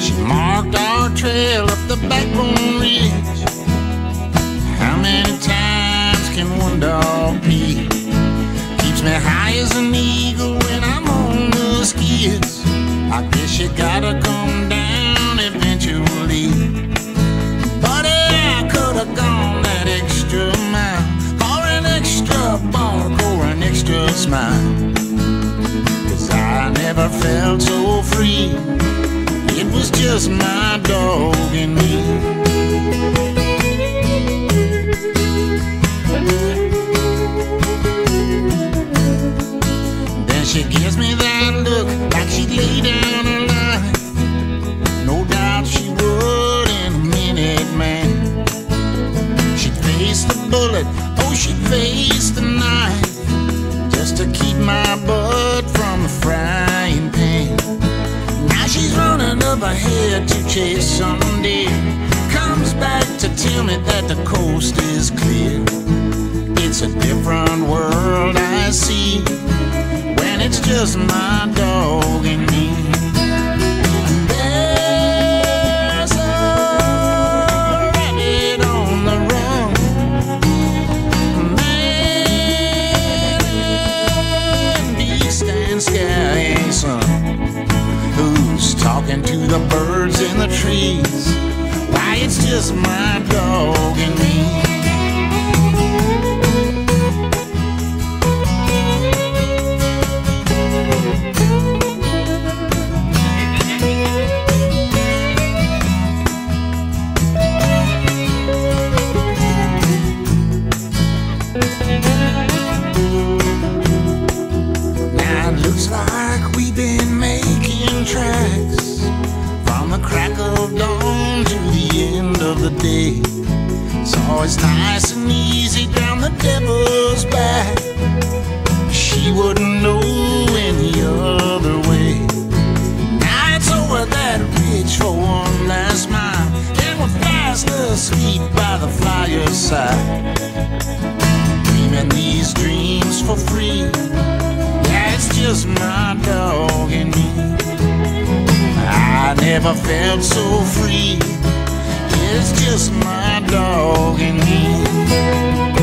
She marked our trail up the backbone ridge. On the skids. I guess you gotta come down eventually. But I could have gone that extra mile for an extra bark or an extra smile. Cause I never felt so free. It was just my dog and me. She'd face the bullet, oh, she'd face the knife just to keep my butt from the frying pan. Now she's running up ahead to chase some deer. Comes back to tell me that the coast is clear. It's a different world I see when it's just my dog talking to the birds in the trees. Why, it's just my dog and me. Now it looks like we've been making tracks crack of dawn to the end of the day. It's nice and easy down the devil's back. She wouldn't know any other way. Now it's over that ridge for one last mile. And we're fast asleep by the fireside. Dreaming these dreams for free. Yeah, it's just my never felt so free. It's just my dog and me.